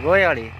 ગોયાળી.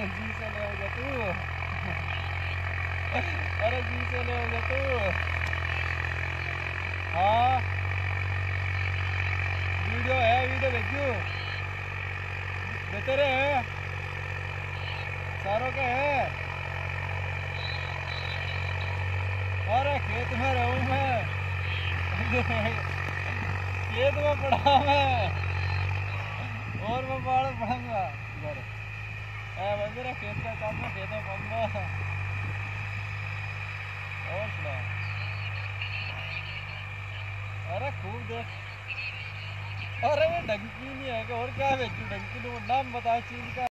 जी से ले होगा तू अरे जी से ले होगा तू हाँ वीडियो है वीडियो देखियो देते रहे सारों के है अरे खेत में रहूँ मैं खेत में पड़ा मैं और मैं बाढ़ पढ़ूँगा घर ए बंदे खेत का काम में खेत में पढ़ूँगा और सुना। अरे, खूब देख। अरे ये डंकी नहीं है, और क्या बेचू? डंकी ने नाम बता चीज़ का।